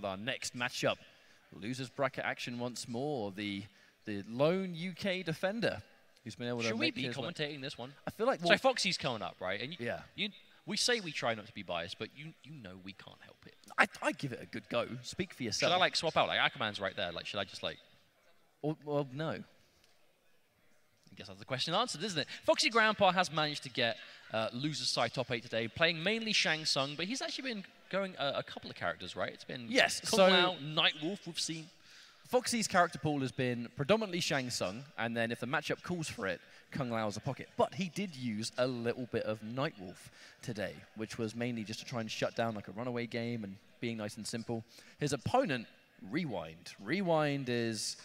But our next matchup, losers bracket action once more. The the lone UK defender who's been able to. Should we be his way- commentating this one? I feel like so Foxy's coming up, right? And you, Yeah. you, we say we try not to be biased, but you, you know we can't help it. I I give it a good go. Speak for yourself. Should I like swap out? Like Aquaman's right there. Like, should I just like? Or, well, no. I guess that's the question answered, isn't it? Foxy Grandpa has managed to get uh, losers side top eight today, playing mainly Shang Tsung, but he's actually been going a, a couple of characters, right? It's been Yes, Kung so- Lao, Nightwolf. We've seen. Foxy's character pool has been predominantly Shang Tsung, and then if the matchup calls for it, Kung Lao's a pocket. But he did use a little bit of Nightwolf today, which was mainly just to try and shut down like a runaway game and being nice and simple. His opponent, Rewind. Rewind is,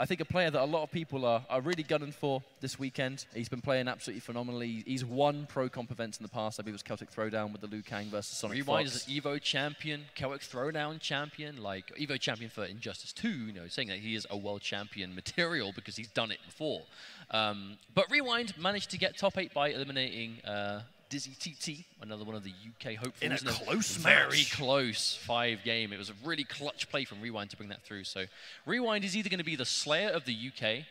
I think, a player that a lot of people are, are really gunning for this weekend. He's been playing absolutely phenomenally. He's won pro comp events in the past. I believe it was Celtic Throwdown with the Liu Kang versus Sonic Rewind Fox. is an Evo champion, Celtic Throwdown champion, like Evo champion for Injustice 2, you know, saying that he is a world champion material because he's done it before. Um, but Rewind managed to get top 8 by eliminating uh, Dizzy TT, another one of the UK hopefuls. In a close Very match. close five game. It was a really clutch play from Rewind to bring that through. So Rewind is either going to be the slayer of the UK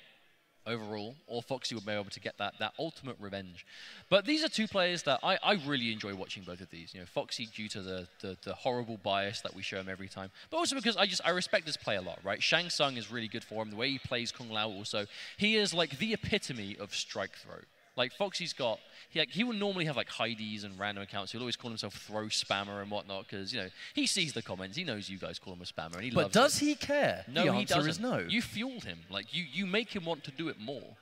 overall, or Foxy will be able to get that, that ultimate revenge. But these are two players that I, I really enjoy watching both of these. You know, Foxy due to the, the, the horrible bias that we show him every time, but also because I just I respect this play a lot, right? Shang Tsung is really good for him. The way he plays Kung Lao also, he is like the epitome of strike throw. Like Foxy's got, he, like, he will normally have like Heidi's and random accounts. He'll always call himself throw spammer and whatnot because you know he sees the comments. He knows you guys call him a spammer and he but loves does it. he care? No, the he answer doesn't. is no. You fueled him. Like you, you make him want to do it more.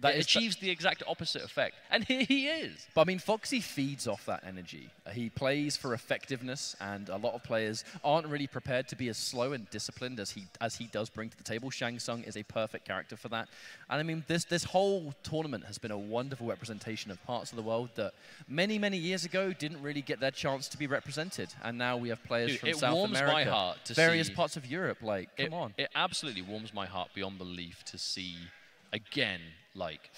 That it is the- achieves the exact opposite effect, and here he is. But I mean, Foxy feeds off that energy. Uh, He plays for effectiveness, and a lot of players aren't really prepared to be as slow and disciplined as he as he does bring to the table. Shang Tsung is a perfect character for that. And I mean, this this whole tournament has been a wonderful representation of parts of the world that many many years ago didn't really get their chance to be represented. And now we have players Dude, from South America, heart to various parts of Europe. Like, come it, on. It absolutely warms my heart beyond belief to see again, like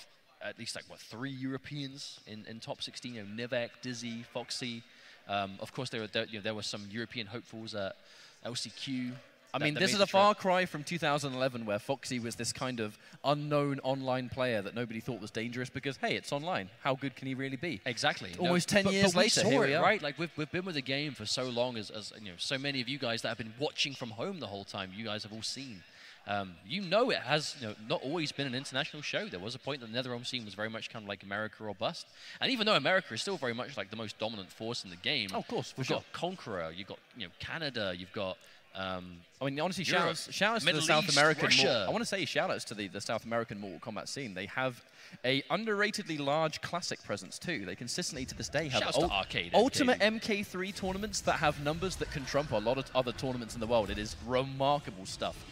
at least like what three Europeans in, in top 16. You know, Nivek, Dizzy, Foxy. Um, of course, there were there, you know, there were some European hopefuls at LCQ. I that- mean, that this is a far cry from 2011, where Foxy was this kind of unknown online player that nobody thought was dangerous because, hey, it's online. How good can he really be? Exactly. Almost 10 but, years but later, here we are. right? Like we've, we've been with the game for so long, as, as you know, so many of you guys that have been watching from home the whole time. You guys have all seen. Um, you know it has you know, not always been an international show. There was a point that the NetherRealm scene was very much kind of like America or bust. And even though America is still very much like the most dominant force in the game, Oh, of course, for we've sure. got Conqueror, you've got you know Canada, you've got um, I mean, honestly, Europe, shout-outs, shout-outs to the South East, American. I want to say shout-outs to the, the South American Mortal Kombat scene. They have a underratedly large classic presence too. They consistently to this day have to Arcade ultimate MK. MK3 tournaments that have numbers that can trump a lot of other tournaments in the world. It is remarkable stuff.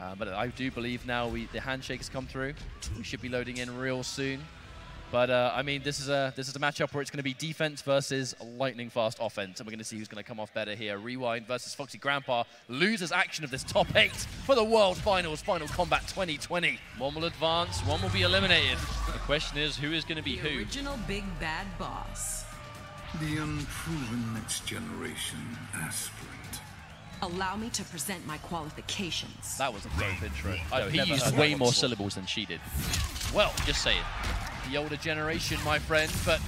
Uh, but I do believe now we, the has come through. We should be loading in real soon. But uh, I mean, this is a this is a matchup where it's going to be defense versus lightning fast offense, and we're going to see who's going to come off better here. Rewind versus Foxy Grandpa loses action of this top eight for the World Finals, Final Kombat 2020. one will advance, one will be eliminated. The question is, who is going to be The who? original big bad boss. The unproven next generation aspirant. Allow me to present my qualifications. That was a dope intro. No, I've he used way more before. syllables than she did. Well, Just saying. the older generation, my friend. But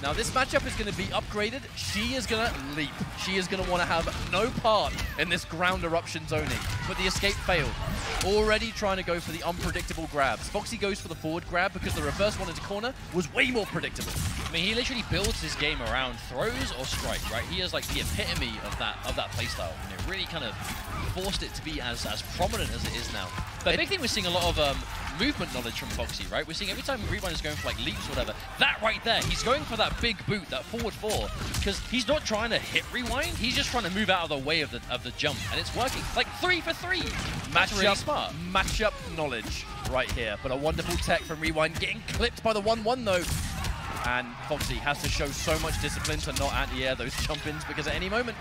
now this matchup is going to be upgraded. She is going to leap. She is going to want to have no part in this ground eruption zoning. But the escape failed. Already trying to go for the unpredictable grabs. Foxy goes for the forward grab because the reverse one into corner was way more predictable. I mean, he literally builds his game around throws or strikes, right? He is like the epitome of that of that playstyle. You know, really kind of forced it to be as as prominent as it is now. But the big thing we're seeing a lot of um, movement knowledge from Foxy, right? We're seeing every time Rewind is going for like leaps or whatever, that right there, he's going for that big boot, that forward four, because he's not trying to hit Rewind, he's just trying to move out of the way of the of the jump, and it's working. Like three for three. That's really smart. matchup knowledge right here. But a wonderful tech from Rewind getting clipped by the 1-1 though. And Foxy has to show so much discipline to not anti-air those jump-ins because at any moment,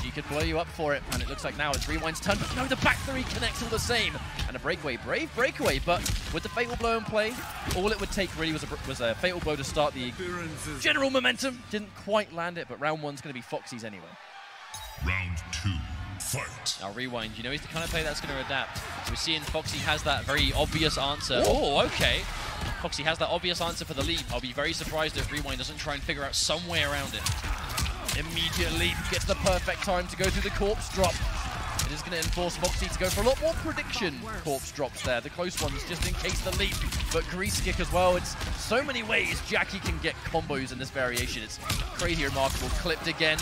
she could blow you up for it. And it looks like now it's Rewind's turn. But no, the back three connects all the same. And a breakaway, brave breakaway. But with the Fatal Blow in play, all it would take really was a, was a Fatal Blow to start the general momentum. Didn't quite land it, but round one's going to be Foxy's anyway. Round two. Fight. Now Rewind, you know he's the kind of player that's going to adapt. We're seeing Foxy has that very obvious answer. Oh, okay. Foxy has that obvious answer for the leap. I'll be very surprised if Rewind doesn't try and figure out some way around it. Immediate leap gets the perfect time to go through the corpse drop. It is going to enforce Foxy to go for a lot more prediction corpse drops there. The close ones just in case the leap, but grease kick as well. It's so many ways Jacqui can get combos in this variation. It's crazy remarkable. Clipped again.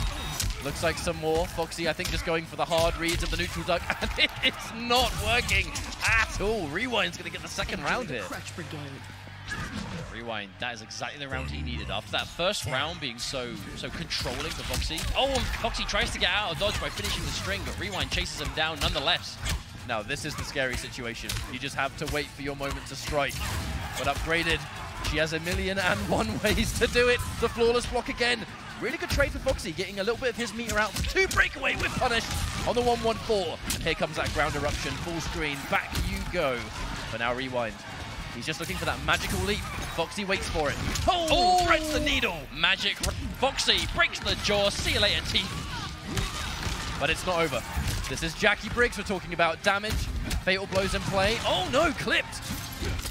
Looks like some more. Foxy, I think, just going for the hard reads of the neutral duck, and it's not working at all. Rewind's going to get the second round here. Crutch Brigade. Rewind, that is exactly the round he needed. After that first round being so so controlling for Foxy. Oh, Foxy tries to get out of dodge by finishing the string, but Rewind chases him down nonetheless. Now, this is the scary situation. You just have to wait for your moment to strike. But upgraded, she has a million and one ways to do it. The flawless block again. Really good trade for Foxy, getting a little bit of his meter out. Two breakaway with punish on the 1-1-4. And here comes that ground eruption, full screen. Back you go. But now rewind. He's just looking for that magical leap. Foxy waits for it. Oh, Oh! threads the needle. Magic Foxy breaks the jaw. See you later, teeth. But it's not over. This is Jacqui Briggs we're talking about. Damage, fatal blows in play. Oh no, clipped.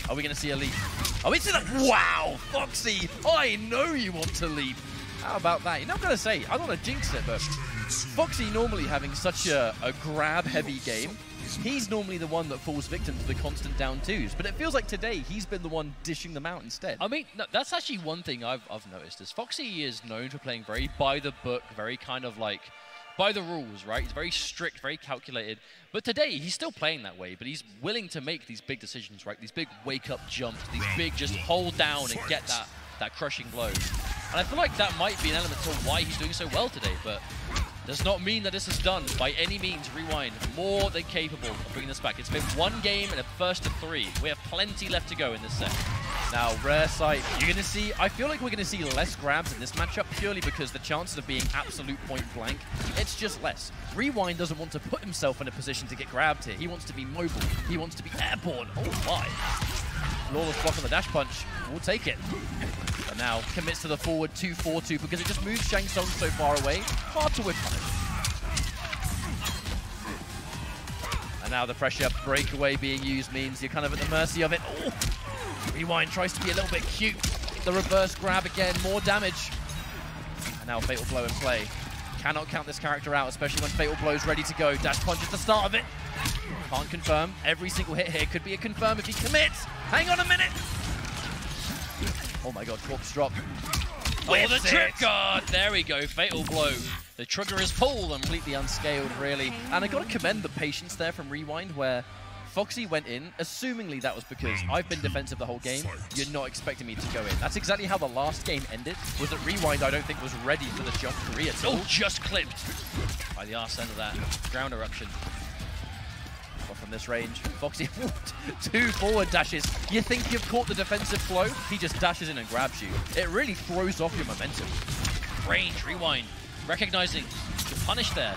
Are we going to see a leap? Are we see that? Wow, Foxy, I know you want to leap. How about that? You know, I'm going to say, I don't want to jinx it, but Foxy normally having such a, a grab-heavy game, he's normally the one that falls victim to the constant down twos. But it feels like today he's been the one dishing them out instead. I mean, no, that's actually one thing I've, I've noticed is Foxy is known for playing very by the book, very kind of like by the rules, right? He's very strict, very calculated. But today he's still playing that way, but he's willing to make these big decisions, right? These big wake-up jumps, these big just hold down and get that that crushing blow. And I feel like that might be an element to why he's doing so well today, but does not mean that this is done by any means. Rewind, more than capable of bringing this back. It's been one game and a first of three. We have plenty left to go in this set. Now, rare sight. You're going to see, I feel like we're going to see less grabs in this matchup purely because the chances of being absolute point blank, it's just less. Rewind doesn't want to put himself in a position to get grabbed here. He wants to be mobile. He wants to be airborne. Oh my. Flawless block on the dash punch. We'll take it. And now commits to the forward 2-4-2 because it just moves Shang Tsung so far away. Hard to whip on it. And now the pressure breakaway being used means you're kind of at the mercy of it. Oh! Rewind tries to be a little bit cute. The reverse grab again, more damage. And now Fatal Blow in play. Cannot count this character out, especially when Fatal Blow's ready to go. Dash Punch at the start of it. Can't confirm. Every single hit here could be a confirm if he commits. Hang on a minute. Oh my god, corpse drop. Oh, the trip guard! There we go, fatal blow. The trigger is pulled Completely unscaled, really. And I got to commend the patience there from Rewind, where Foxy went in, assumingly that was because I've been defensive the whole game. You're not expecting me to go in. That's exactly how the last game ended. Was that Rewind? I don't think was ready for the jump three at all. oh, just clipped by the arse end of that ground eruption. From this range, Foxy two forward dashes. You think you've caught the defensive flow? He just dashes in and grabs you. It really throws off your momentum. Range, rewind, recognizing the punish there.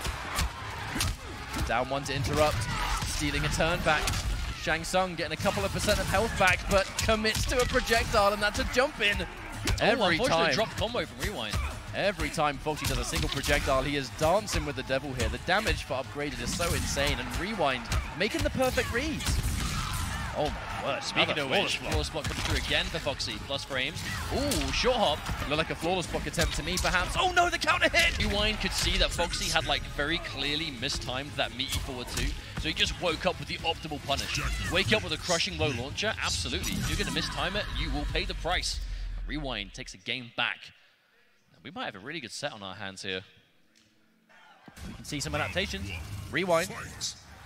Down one to interrupt, stealing a turn back. Shang Tsung getting a couple of percent of health back, but commits to a projectile, and that's a jump in. oh, Every unfortunately, time, drop combo from rewind. Every time Foxy does a single projectile, he is dancing with the devil here. The damage for upgraded is so insane, and Rewind making the perfect reads. Oh my word! Speaking another of which, flawless block comes through again for Foxy. Plus frames. Ooh, short hop. Looked like a flawless block attempt to me, perhaps. Oh no, the counter hit! Rewind could see that Foxy had like very clearly mistimed that meaty forward two, so he just woke up with the optimal punish. Wake up with a crushing low launcher? Absolutely. If you're gonna mistime it, you will pay the price. Rewind takes a game back. We might have a really good set on our hands here. You can see some adaptations. Rewind.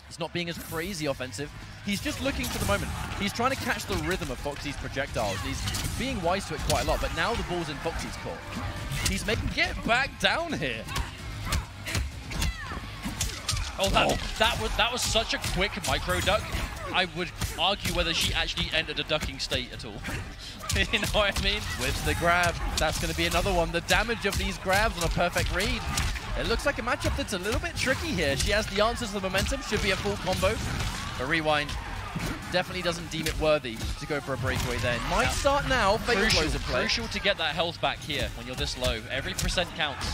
He's not being as crazy offensive. He's just looking for the moment. He's trying to catch the rhythm of Foxy's projectiles. He's being wise to it quite a lot, but now the ball's in Foxy's court. He's making get back down here. Oh, that, oh. that was that was such a quick micro duck. I would argue whether she actually entered a ducking state at all. you know what I mean? With the grab, that's going to be another one. The damage of these grabs on a perfect read. It looks like a matchup that's a little bit tricky here. She has the answers to the momentum, should be a full combo. But Rewind definitely doesn't deem it worthy to go for a breakaway there. Might start now, Fatal Crucial, crucial to get that health back here when you're this low. Every percent counts.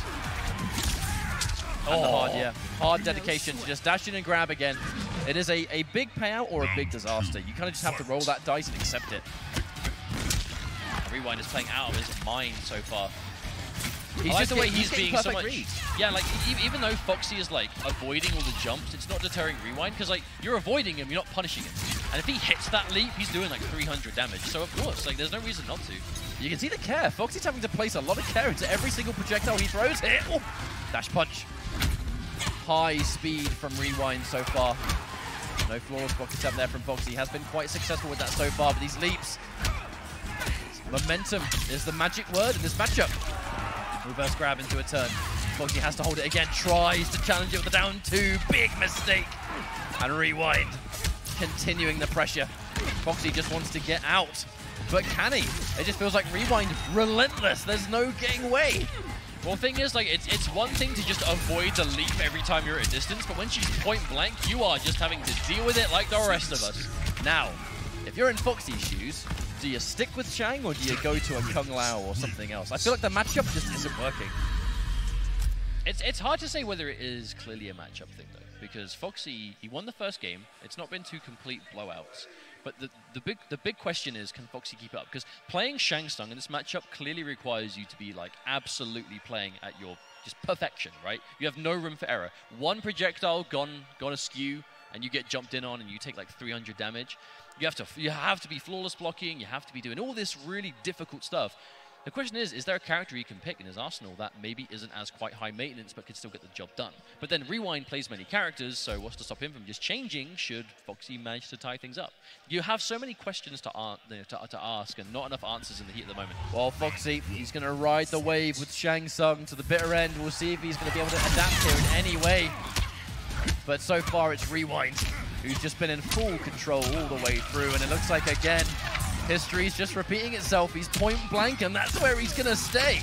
And the oh. hard, yeah. Hard dedication to just dash in and grab again. It is a, a big payout or a big disaster. You kind of just have to roll that dice and accept it. Rewind is playing out of his mind so far. He's I like just the way get- he's, being so much. reads. Yeah, like even though Foxy is like avoiding all the jumps, it's not deterring Rewind because like you're avoiding him, you're not punishing him. And if he hits that leap, he's doing like 300 damage. So of course, like there's no reason not to. You can see the care. Foxy's having to place a lot of care into every single projectile he throws here. Oh, dash punch. High speed from Rewind so far. No flawless block attempt there from Foxy. Has been quite successful with that so far, but these leaps. Momentum is the magic word in this matchup. Reverse grab into a turn. Foxy has to hold it again, tries to challenge it with a down two. Big mistake. And Rewind continuing the pressure. Foxy just wants to get out. But can he? It just feels like Rewind relentless. There's no getting away. Well, thing is, like, it's it's one thing to just avoid the leap every time you're at a distance, but when she's point blank, you are just having to deal with it like the rest of us. Now, if you're in Foxy's shoes, do you stick with Shang or do you go to a Kung Lao or something else? I feel like the matchup just isn't working. It's it's hard to say whether it is clearly a matchup thing though, because Foxy he won the first game. It's not been two complete blowouts, but the the big the big question is can Foxy keep it up? Because playing Shang Tsung in this matchup clearly requires you to be like absolutely playing at your just perfection, right? You have no room for error. One projectile gone gone askew, and you get jumped in on, and you take like 300 damage. You have to you have to be flawless blocking. You have to be doing all this really difficult stuff. The question is, is there a character he can pick in his arsenal that maybe isn't as quite high maintenance but can still get the job done? But then Rewind plays many characters, so what's to stop him from just changing should Foxy manage to tie things up? You have so many questions to, to, to ask and not enough answers in the heat at the moment. Well, Foxy, he's going to ride the wave with Shang Tsung to the bitter end. We'll see if he's going to be able to adapt here in any way. But so far, it's Rewind, who's just been in full control all the way through. And it looks like, again, history's just repeating itself. He's point blank, and that's where he's going to stay.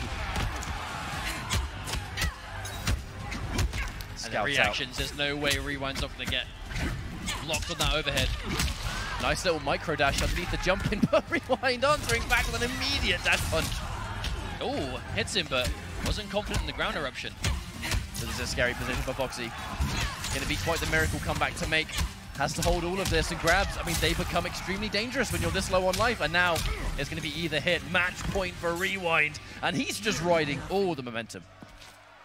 And Scouts out. reactions, there's no way Rewind's not going to get locked on that overhead. Nice little micro dash underneath the jumping, but Rewind answering back with an immediate dash punch. Oh, hits him, but wasn't confident in the ground eruption. So this is a scary position for Foxy. Going to be quite the miracle comeback to make. Has to hold all of this and grabs. I mean, they become extremely dangerous when you're this low on life. And now it's going to be either hit, match point for Rewind. And he's just riding all the momentum.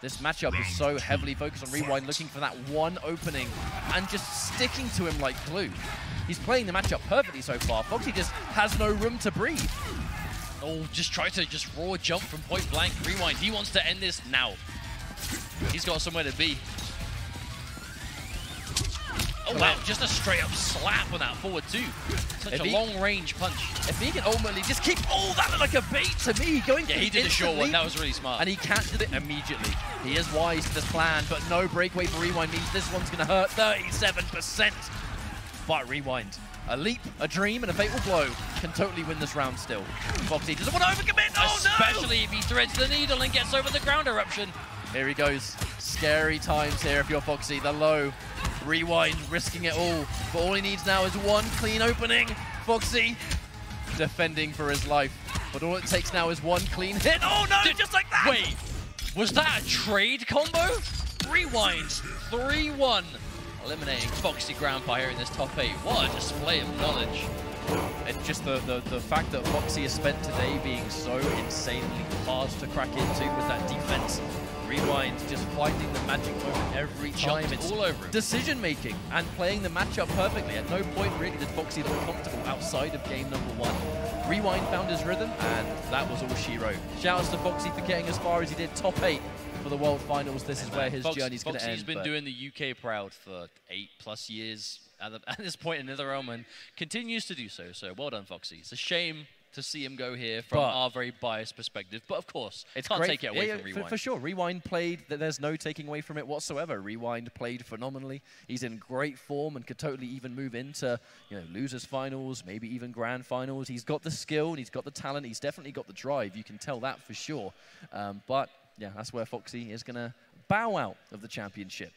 This matchup is so heavily focused on Rewind, looking for that one opening and just sticking to him like glue. He's playing the matchup perfectly so far. Foxy just has no room to breathe. Oh, just try to just raw jump from point blank. Rewind. He wants to end this now. He's got somewhere to be. Oh wow, just a straight up slap on that forward two. Such If a he- long range punch. If he can ultimately just keep all that looked like a bait to me, going Yeah, he did a short one. That was really smart. and he cancelled it immediately. He is wise to this plan, but no breakaway for Rewind means this one's going to hurt 37%. But Rewind, a leap, a dream, and a fatal blow can totally win this round still. Foxy doesn't want to overcommit. Oh Especially if he threads the needle and gets over the ground eruption. Here he goes. Scary times here if you're Foxy. The low. Rewind, risking it all. But all he needs now is one clean opening. Foxy defending for his life. But all it takes now is one clean hit. Oh no! Did- just like that! Wait, was that a trade combo? Rewind, 3-1. Eliminating Foxy Grandpa here in this top 8. What a display of knowledge. And just the, the, the fact that Foxy has spent today being so insanely hard to crack into with that defense. Rewind, just finding the magic moment every time. It's all over him. decision making and playing the matchup perfectly. At no point really did Foxy look comfortable outside of game number one. Rewind found his rhythm, and that was all she wrote. Shouts to Foxy for getting as far as he did, top eight for the World Finals. This is where his Fox- journey's going to end. Foxy's been doing the UK proud for eight plus years at, the, at this point in NetherRealm and continues to do so. So well done, Foxy. It's a shame to see him go here from But- our very biased perspective, but of course, It's can't great. take it away Yeah, from Rewind. For, for sure. Rewind played, th- there's no taking away from it whatsoever. Rewind played phenomenally. He's in great form and could totally even move into, you know, losers finals, maybe even grand finals. He's got the skill and he's got the talent. He's definitely got the drive. You can tell that for sure. Um, but yeah, that's where Foxy is going to bow out of the championship.